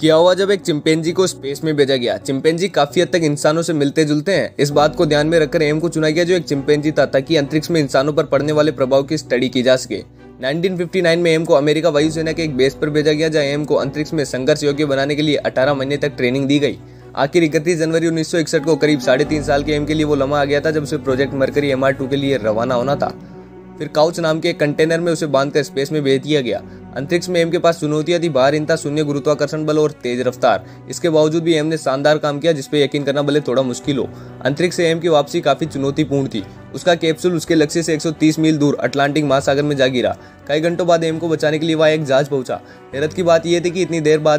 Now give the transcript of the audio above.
क्या हुआ जब एक चिंपेंजी को स्पेस में भेजा गया। चिंपेंजी काफ़ी हद तक इंसानों से मिलते जुलते हैं। इस बात को ध्यान में रखकर एम को चुना गया जो एक चिंपेंजी था ताकि अंतरिक्ष में इंसानों पर पड़ने वाले प्रभाव की स्टडी की जा सके। 1959 में एम को अमेरिका वायुसेना के एक बेस पर भेजा गया, जहाँ एम को अंतरिक्ष में संघर्ष योग्य बनाने के लिए 18 महीने तक ट्रेनिंग दी गई। आखिर इकतीस जनवरी उन्नीस सौ इकसठ को करीब साढ़े तीन साल के एम के लिए वो लम्हा आ गया था, जब उसे प्रोजेक्ट मरकरी एम के लिए रवाना होना था। फिर काउच नाम के कंटेनर में उसे बांधकर स्पेस में भेज दिया गया। अंतरिक्ष में एम के पास चुनौतियाँ थी, बाहर इनता शून्य गुरुत्वाकर्षण बल और तेज रफ्तार। इसके बावजूद भी एम ने शानदार काम किया जिसपे यकीन करना भले थोड़ा मुश्किल हो। अंतरिक्ष से एम की वापसी काफ़ी चुनौतीपूर्ण थी। उसका कैप्सूल उसके लक्ष्य से 130 मील दूर, अटलांटिक महासागर में जा गिरा। कई घंटों बाद एम को बचाने के लिए वह एक जहाज़ पहुँचा। हैरत की बात यह थी कि इतनी देर बाद